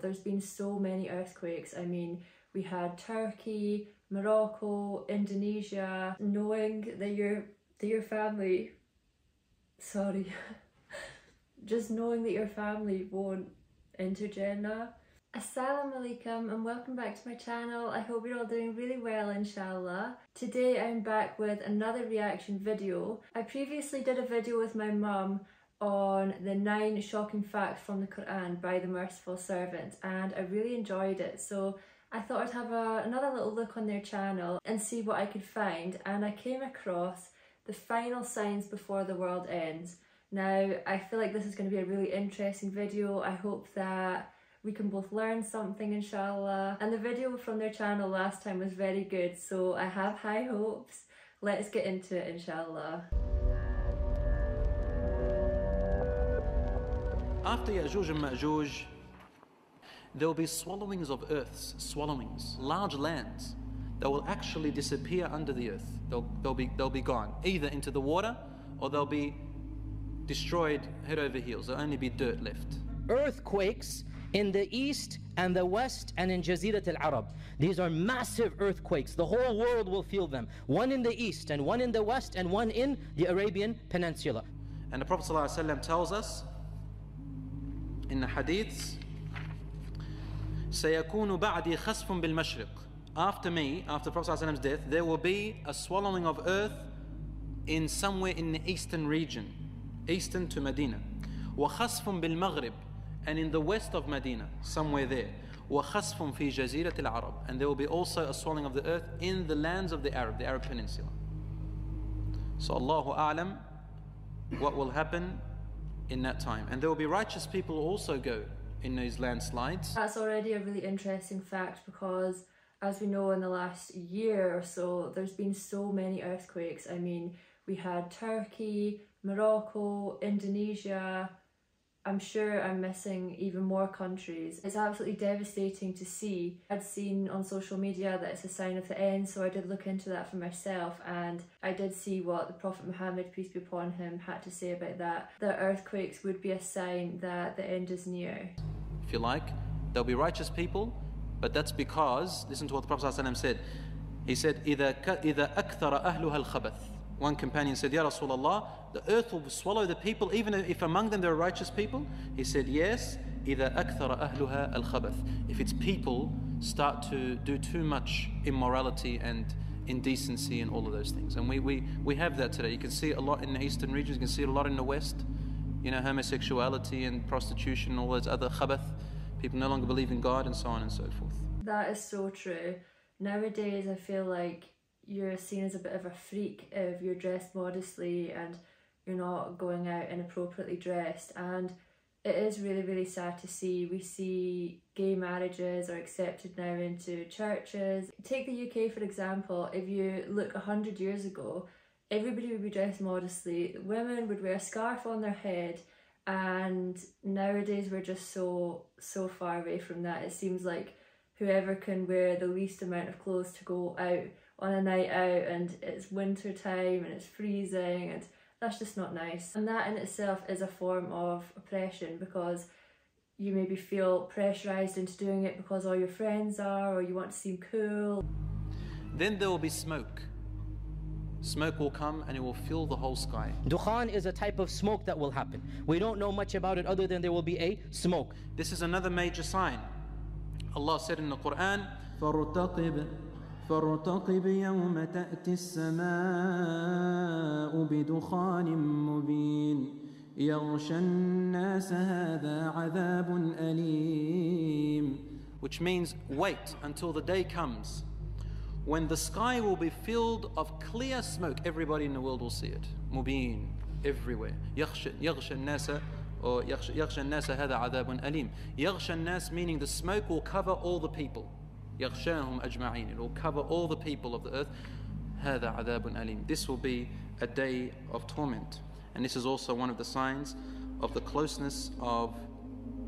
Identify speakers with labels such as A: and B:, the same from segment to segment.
A: There's been so many earthquakes. I mean, we had Turkey, Morocco, Indonesia, knowing that your that your family sorry just knowing that your family won't enter Jannah. Assalamu alaikum and welcome back to my channel. I hope you're all doing really well inshallah. Today I'm back with another reaction video. I previously did a video with my mum on the nine shocking facts from the Quran by the Merciful Servant and I really enjoyed it so I thought I'd have a, another little look on their channel and see what I could find and I came across the final signs before the world ends. Now I feel like this is going to be a really interesting video. I hope that we can both learn something inshallah and the video from their channel last time was very good so I have high hopes. Let's get into it inshallah.
B: After Ya'juj and Ma'juj, there will be swallowings of earths, swallowings, large lands that will actually disappear under the earth. They'll, they'll, be, they'll be gone, either into the water or they'll be destroyed head over heels. There'll only be dirt left.
C: Earthquakes in the east and the west and in Jazirat al-Arab. These are massive earthquakes. The whole world will feel them. One in the east and one in the west and one in the Arabian Peninsula.
B: And the Prophet ﷺ tells us in the hadiths سيكون بعدي خسف بالمشرق after me after the Prophet ﷺ's death there will be a swallowing of earth in somewhere in the eastern region eastern to Medina وخسف بالمغرب and in the west of Medina somewhere there وخسف في جزيرة العرب and there will be also a swallowing of the earth in the lands of the Arab the Arab Peninsula so Allahu A'lam what will happen In that time. And there will be righteous people also go in those landslides.
A: That's already a really interesting fact because as we know in the last year or so, there's been so many earthquakes. I mean, we had Turkey, Morocco, Indonesia, I'm sure I'm missing even more countries. It's absolutely devastating to see. I'd seen on social media that it's a sign of the end, so I did look into that for myself and I did see what the Prophet Muhammad, peace be upon him, had to say about that. That earthquakes would be a sign that the end is near.
B: If you like, there'll be righteous people, but that's because, listen to what the Prophet ﷺ said. He said, إِذا, إذا أكثر أهلها الخبث one companion said, Ya Rasulullah, the earth will swallow the people, even if among them there are righteous people. He said, Yes, إذا أكثر أهلها الخبث. If its people start to do too much immorality and indecency and all of those things. And we, we, we have that today. You can see it a lot in the eastern regions, you can see it a lot in the west. You know, homosexuality and prostitution, all those other khabath. People no longer believe in God and so on and so forth.
A: That is so true. Nowadays, I feel like you're seen as a bit of a freak if you're dressed modestly and you're not going out inappropriately dressed. And it is really really sad to see. We see gay marriages are accepted now into churches. Take the uk for example. If you look 100 years ago everybody would be dressed modestly. Women would wear a scarf on their head. And nowadays we're just so so far away from that. It seems like whoever can wear the least amount of clothes to go out on a night out and it's winter time and it's freezing and that's just not nice. And that in itself is a form of oppression because you maybe feel pressurized into doing it because all your friends are or you want to seem cool.
B: Then there will be smoke. Smoke will come and it will fill the whole sky.
C: Dukhan is a type of smoke that will happen. We don't know much about it other than there will be a smoke.
B: This is another major sign. Allah said in the Quran,
D: فارتقب يوم تأتي السماء بدخان مبين يغشى الناس هذا عذاب أليم
B: Which means wait until the day comes when the sky will be filled of clear smoke. Everybody in the world will see it. Mubin, everywhere. يغشى, الناس or يغشى الناس هذا عذاب أليم. يغشى الناس meaning the smoke will cover all the people. يغشاهم أجمعين It will cover all the people of the earth هذا عذاب أليم This will be a day of torment and this is also one of the signs of the closeness of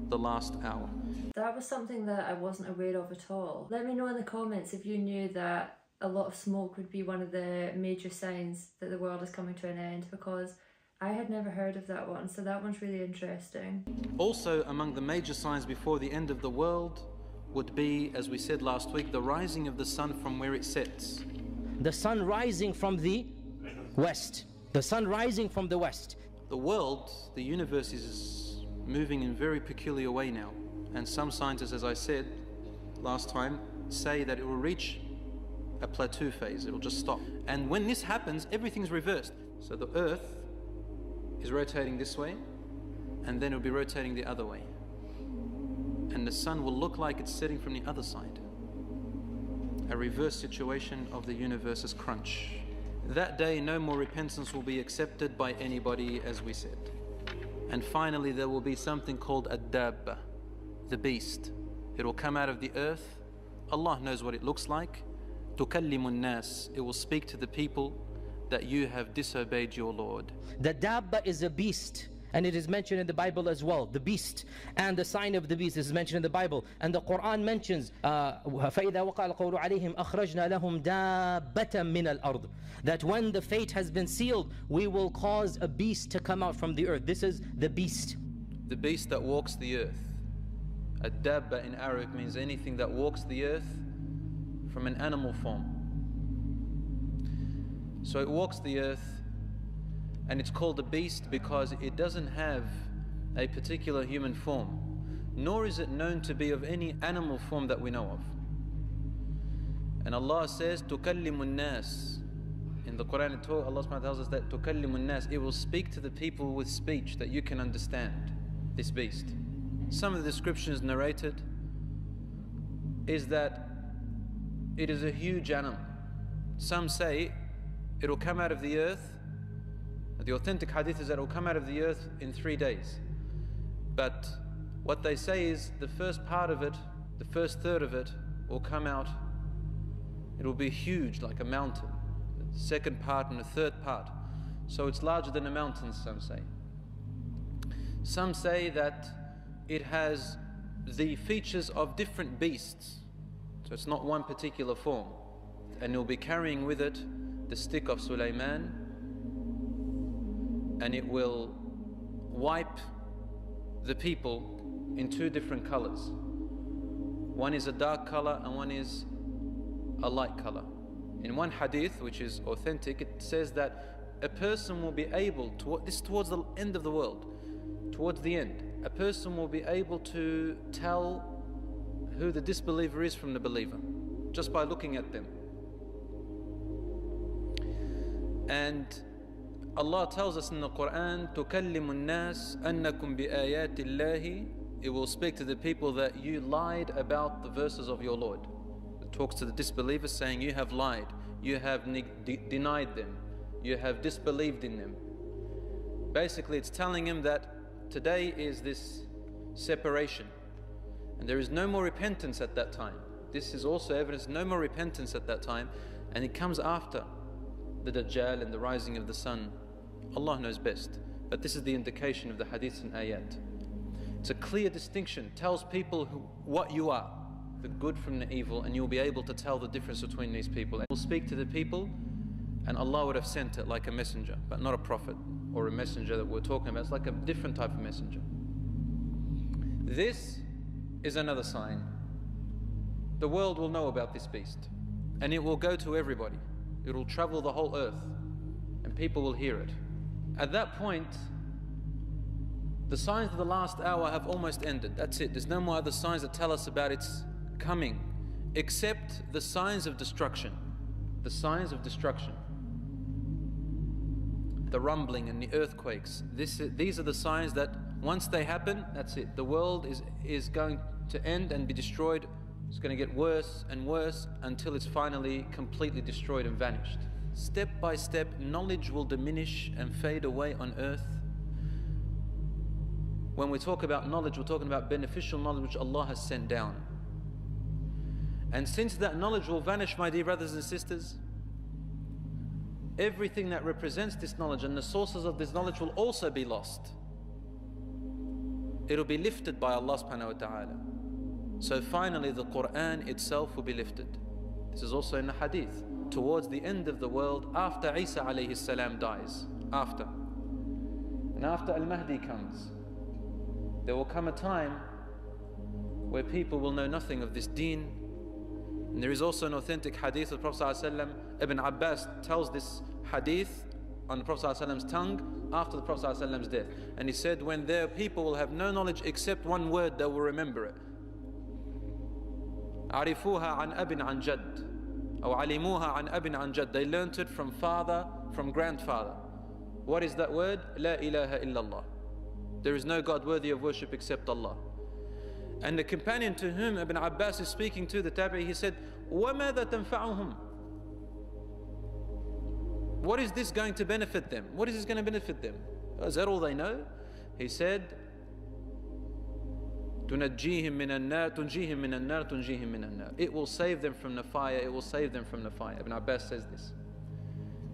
B: the last hour.
A: That was something that I wasn't aware of at all. Let me know in the comments if you knew that a lot of smoke would be one of the major signs that the world is coming to an end because I had never heard of that one, so that one's really interesting.
B: Also, among the major signs before the end of the world would be, as we said last week, the rising of the sun from where it sets.
C: The sun rising from the west. The sun rising from the west.
B: The world, the universe is moving in a very peculiar way now. And some scientists, as I said last time, say that it will reach a plateau phase, it will just stop. And when this happens, everything's reversed. So the earth is rotating this way, and then it'll be rotating the other way. And the sun will look like it's setting from the other side. A reverse situation of the universe's crunch. That day, no more repentance will be accepted by anybody, as we said. And finally, there will be something called a dabba, the beast. It will come out of the earth. Allah knows what it looks like. Tukallimun nas. It will speak to the people that you have disobeyed your Lord.
C: The dabba is a beast And it is mentioned in the Bible as well, the beast. And the sign of the beast is mentioned in the Bible. And the Quran mentions, uh, فَإِذَا وَقَعَ الْقَوْلُ عَلَيْهِمْ أَخْرَجْنَا لَهُمْ دَابَّةً مِّنَ الْأَرْضِ That when the fate has been sealed, we will cause a beast to come out from the earth. This is the beast.
B: The beast that walks the earth. A dabba in Arabic means anything that walks the earth from an animal form. So it walks the earth and it's called a beast because it doesn't have a particular human form, nor is it known to be of any animal form that we know of. And Allah says, تُكَلِّمُ nas." In the Quran, Allah subhanahu tells us that تُكَلِّمُ nas. It will speak to the people with speech that you can understand, this beast. Some of the descriptions narrated is that it is a huge animal. Some say it will come out of the earth the authentic hadith is that it will come out of the earth in three days. But what they say is the first part of it, the first third of it, will come out. It will be huge, like a mountain. The second part and the third part. So it's larger than a mountain, some say. Some say that it has the features of different beasts. So it's not one particular form. And it will be carrying with it the stick of Sulaiman and it will wipe the people in two different colors. One is a dark color and one is a light color. In one hadith, which is authentic, it says that a person will be able to, this towards the end of the world, towards the end, a person will be able to tell who the disbeliever is from the believer just by looking at them. And Allah tells us in the Quran, تُكَلِّمُ النَّاسِ أَنَّكُمْ بِآيَاتِ اللَّهِ It will speak to the people that you lied about the verses of your Lord. It talks to the disbelievers saying, you have lied, you have de denied them, you have disbelieved in them. Basically, it's telling him that today is this separation. And there is no more repentance at that time. This is also evidence, no more repentance at that time. And it comes after the Dajjal and the rising of the sun Allah knows best. But this is the indication of the hadiths and ayat. It's a clear distinction, tells people who, what you are, the good from the evil, and you'll be able to tell the difference between these people. And we'll speak to the people, and Allah would have sent it like a messenger, but not a prophet or a messenger that we're talking about. It's like a different type of messenger. This is another sign. The world will know about this beast, and it will go to everybody. It will travel the whole earth, and people will hear it. At that point, the signs of the last hour have almost ended. That's it. There's no more other signs that tell us about its coming, except the signs of destruction. The signs of destruction. The rumbling and the earthquakes. This, these are the signs that once they happen, that's it. The world is, is going to end and be destroyed. It's going to get worse and worse until it's finally completely destroyed and vanished. Step by step, knowledge will diminish and fade away on earth. When we talk about knowledge, we're talking about beneficial knowledge which Allah has sent down. And since that knowledge will vanish, my dear brothers and sisters, everything that represents this knowledge and the sources of this knowledge will also be lost. It'll be lifted by Allah subhanahu wa ta'ala. So finally the Quran itself will be lifted. This is also in the hadith towards the end of the world after Isa alayhi salam dies. After. And after Al Mahdi comes, there will come a time where people will know nothing of this deen. And there is also an authentic hadith of the Prophet ﷺ. Ibn Abbas tells this hadith on the Prophet ﷺ's tongue after the Prophet ﷺ's death. And he said, When their people will have no knowledge except one word, they will remember it. عرفوها عن أب عن جد أو علموها عن أب عن جد They learnt it from father, from grandfather. What is that word? لا إله إلا الله. There is no God worthy of worship except Allah. And the companion to whom Ibn Abbas is speaking to, the Tabi'i, he said, وَمَاذا تَنْفَعُهُمْ What is this going to benefit them? What is this going to benefit them? Is that all they know? He said, تنجيهم من النار تنجيهم من النار تنجيهم من النار It will save them from the fire, it will save them from the fire. Ibn Abbas says this.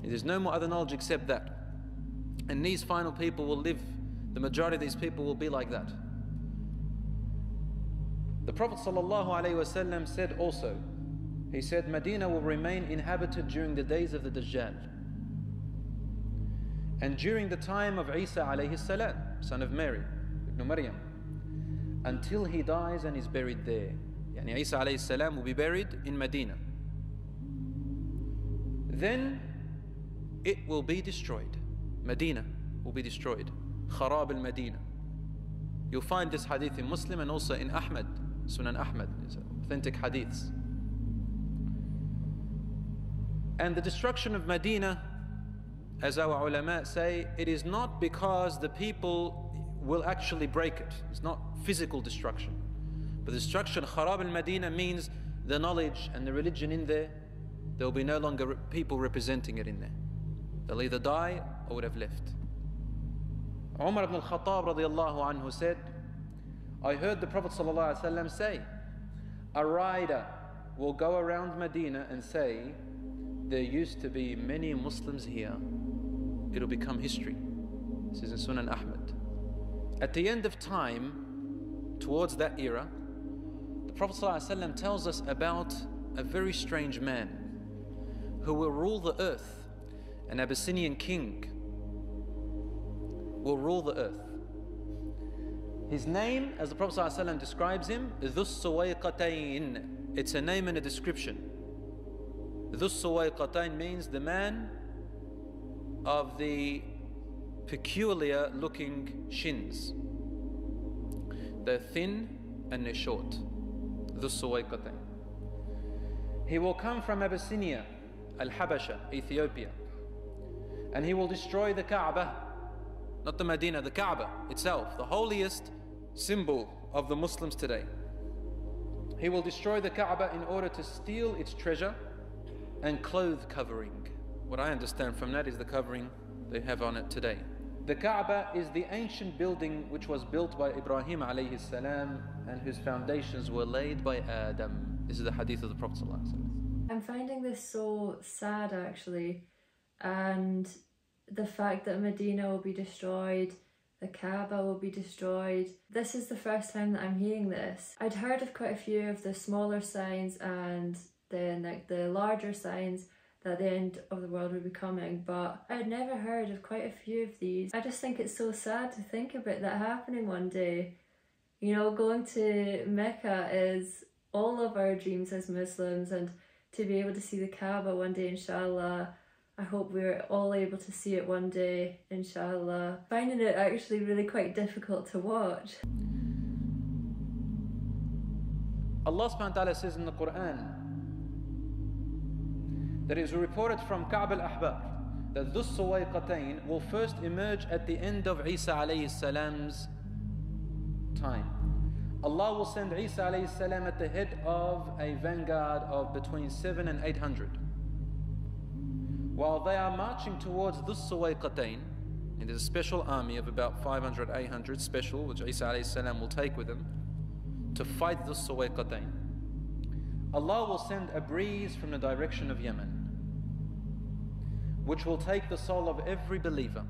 B: There's no more other knowledge except that. And these final people will live, the majority of these people will be like that. The Prophet ﷺ said also, he said, Medina will remain inhabited during the days of the Dajjal. And during the time of Isa alayhi salam, son of Mary, Ibn Maryam, until he dies and is buried there. Yani Isa alayhi salam will be buried in Medina. Then it will be destroyed. Medina will be destroyed. Kharab al Medina. You'll find this hadith in Muslim and also in Ahmad, Sunan Ahmad, authentic hadiths. And the destruction of Medina, as our ulama say, it is not because the people will actually break it. It's not physical destruction. But destruction, kharab al-Madinah means the knowledge and the religion in there, there will be no longer people representing it in there. They'll either die or would have left. Umar ibn al-Khattab radiallahu anhu said, I heard the Prophet say, a rider will go around Medina and say, there used to be many Muslims here. It'll become history. This is in Sunan Ahmad. At the end of time, towards that era, the Prophet ﷺ tells us about a very strange man who will rule the earth, an Abyssinian king will rule the earth. His name, as the Prophet ﷺ describes him, is Dhus It's a name and a description. Dhus means the man of the peculiar looking shins. They're thin and they're short. The He will come from Abyssinia, Al Habasha, Ethiopia. And he will destroy the Kaaba, not the Medina, the Kaaba itself, the holiest symbol of the Muslims today. He will destroy the Kaaba in order to steal its treasure and cloth covering. What I understand from that is the covering they have on it today. The Kaaba is the ancient building which was built by Ibrahim alayhi salam and whose foundations were laid by Adam. This is the hadith of the Prophet.
A: I'm finding this so sad actually, and the fact that Medina will be destroyed, the Kaaba will be destroyed. This is the first time that I'm hearing this. I'd heard of quite a few of the smaller signs and then like the larger signs that the end of the world would be coming, but I'd never heard of quite a few of these. I just think it's so sad to think about that happening one day. You know, going to Mecca is all of our dreams as Muslims, and to be able to see the Kaaba one day, inshallah. I hope we're all able to see it one day, inshallah. Finding it actually really quite difficult to watch.
B: Allah subhanahu wa ta'ala says in the Quran, there is reported from Ka'b al-Ahbar that those Suwayqatain will first emerge at the end of Isa alayhi salam's time. Allah will send Isa alayhi salam at the head of a vanguard of between 7 and 800. While they are marching towards the Suwayqatain, and there's a special army of about 500, 800 special, which Isa alayhi salam will take with him to fight the Suwayqatain. Allah will send a breeze from the direction of Yemen which will take the soul of every believer.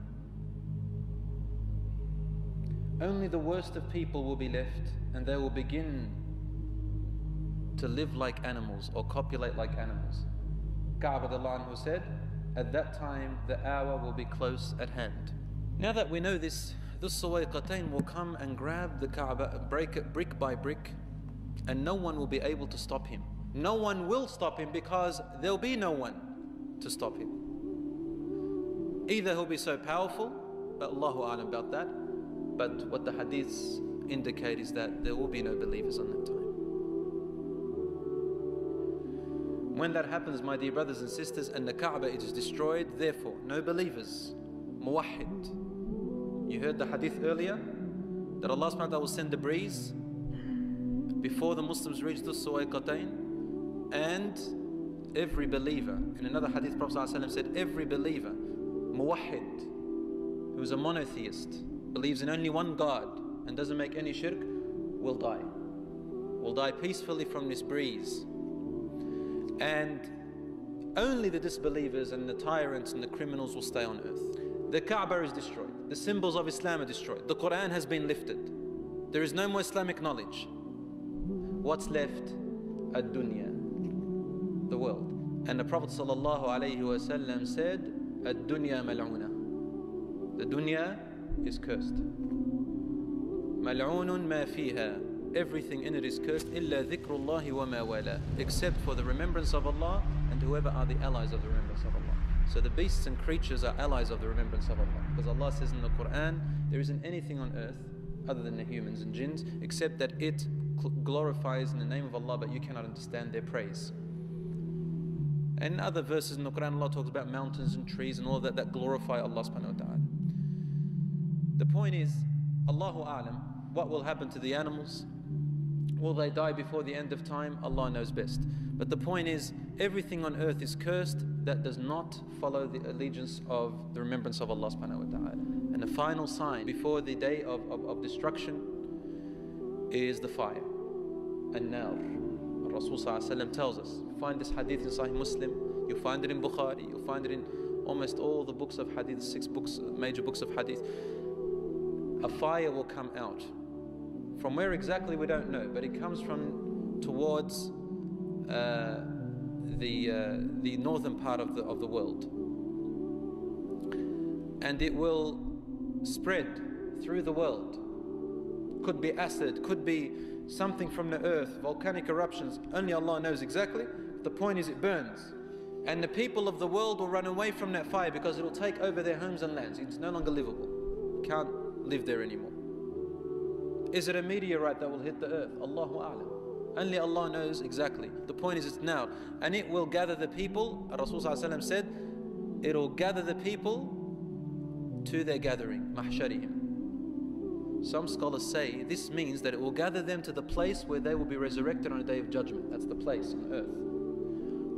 B: Only the worst of people will be left, and they will begin to live like animals or copulate like animals. Ka'b who said, At that time the hour will be close at hand. Now that we know this, this Suwayqatain will come and grab the Kaaba, break it brick by brick, and no one will be able to stop him. No one will stop him because there'll be no one to stop him. Either he'll be so powerful, but Allahu Alam about that, but what the hadiths indicate is that there will be no believers on that time. When that happens, my dear brothers and sisters, and the Kaaba is destroyed, therefore, no believers, muwahid. You heard the hadith earlier that Allah subhanahu will send a breeze before the Muslims reach the Suwayqatain, and every believer, in another hadith, Prophet said, every believer, muwahid, who is a monotheist, believes in only one God and doesn't make any shirk, will die. Will die peacefully from this breeze. And only the disbelievers and the tyrants and the criminals will stay on earth. The Kaaba is destroyed. The symbols of Islam are destroyed. The Quran has been lifted. There is no more Islamic knowledge. What's left? Ad-dunya, the world. And the Prophet ﷺ said, Ad-dunya mal'una. The dunya is cursed. Mal'unun ma fiha. Everything in it is cursed, dhikrullahi wa ma wala. Except for the remembrance of Allah and whoever are the allies of the remembrance of Allah. So the beasts and creatures are allies of the remembrance of Allah. Because Allah says in the Quran, there isn't anything on earth other than the humans and jinns, except that it glorifies in the name of Allah, but you cannot understand their praise. And other verses in the Quran, Allah talks about mountains and trees and all that that glorify Allah subhanahu wa ta'ala. The point is, Allahu A'lam, what will happen to the animals? Will they die before the end of time? Allah knows best. But the point is, everything on earth is cursed that does not follow the allegiance of the remembrance of Allah subhanahu wa ta'ala. And the final sign before the day of, of, of destruction is the fire. And now, Rasul tells us, find this hadith in Sahih Muslim, you find it in Bukhari, you find it in almost all the books of hadith, six books, major books of hadith. A fire will come out from where exactly we don't know, but it comes from towards uh, the uh, the northern part of the of the world, and it will spread through the world. Could be acid, could be something from the earth, volcanic eruptions. Only Allah knows exactly. The point is, it burns. And the people of the world will run away from that fire because it will take over their homes and lands. It's no longer livable. Can't live there anymore. Is it a meteorite that will hit the earth? Allahu A'lam. Only Allah knows exactly. The point is, it's now. And it will gather the people, Rasul said, it will gather the people to their gathering, mahsharihim. Some scholars say this means that it will gather them to the place where they will be resurrected on a day of judgment. That's the place on earth.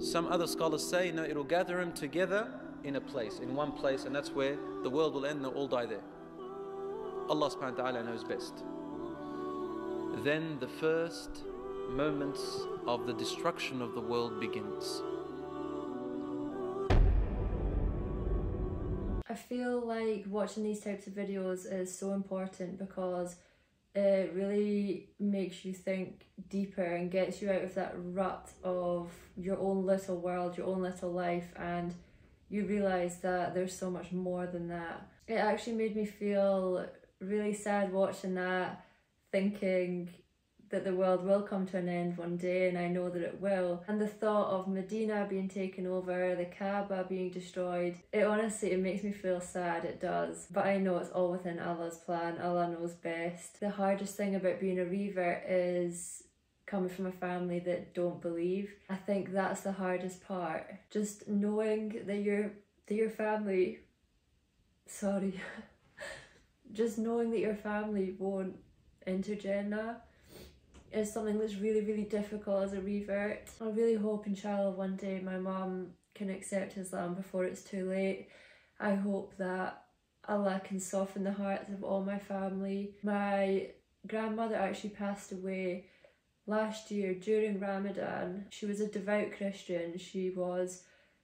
B: Some other scholars say, no, it will gather them together in a place, in one place, and that's where the world will end they'll all die there. Allah subhanahu wa ta'ala knows best then the first moments of the destruction of the world begins.
A: I feel like watching these types of videos is so important because it really makes you think deeper and gets you out of that rut of your own little world, your own little life, and you realize that there's so much more than that. It actually made me feel really sad watching that thinking that the world will come to an end one day and I know that it will. And the thought of Medina being taken over, the Kaaba being destroyed, it honestly, it makes me feel sad, it does. But I know it's all within Allah's plan, Allah knows best. The hardest thing about being a revert is coming from a family that don't believe. I think that's the hardest part. Just knowing that your that your family sorry just knowing that your family won't enter Jannah is something that's really, really difficult as a revert. I really hope, inshallah, one day my mom can accept Islam before it's too late. I hope that Allah can soften the hearts of all my family. My grandmother actually passed away last year during Ramadan. She was a devout Christian. She was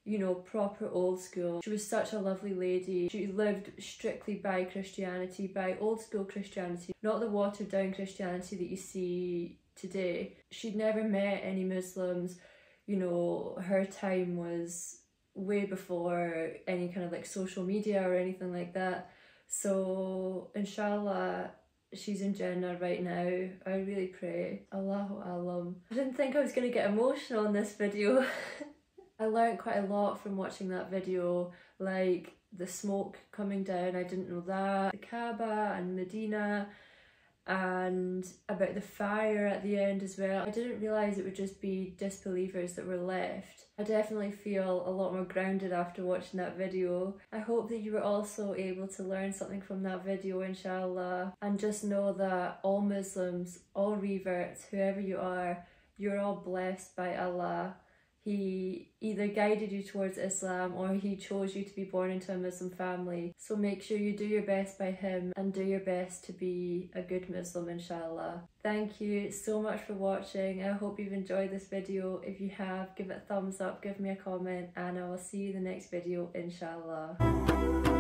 A: you know, proper old school. She was such a lovely lady. She lived strictly by Christianity, by old school Christianity, not the watered down Christianity that you see today. She'd never met any Muslims. You know, her time was way before any kind of like social media or anything like that. So, inshallah, she's in Jannah right now. I really pray. Allahu Alam. I didn't think I was going to get emotional in this video. I learned quite a lot from watching that video, like the smoke coming down, I didn't know that, the Kaaba and Medina, and about the fire at the end as well. I didn't realise it would just be disbelievers that were left. I definitely feel a lot more grounded after watching that video. I hope that you were also able to learn something from that video inshallah and just know that all Muslims, all reverts, whoever you are, you're all blessed by Allah he either guided you towards Islam or he chose you to be born into a Muslim family. So make sure you do your best by him and do your best to be a good Muslim inshallah. Thank you so much for watching. I hope you've enjoyed this video. If you have, give it a thumbs up, give me a comment and I will see you in the next video inshallah.